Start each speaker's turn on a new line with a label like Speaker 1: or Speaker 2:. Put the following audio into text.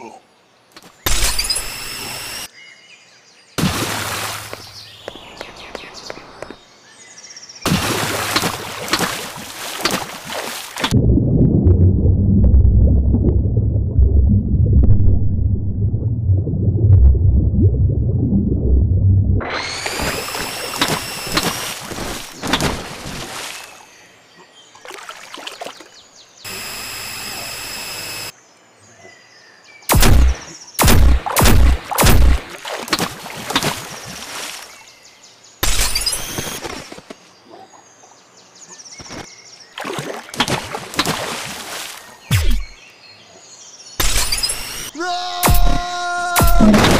Speaker 1: Boom.
Speaker 2: Oh!